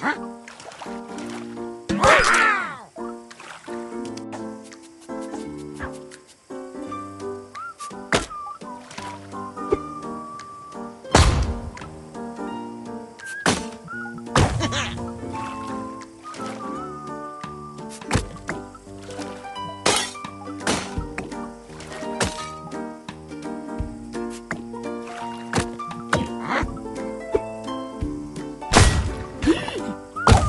あ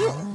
Yes!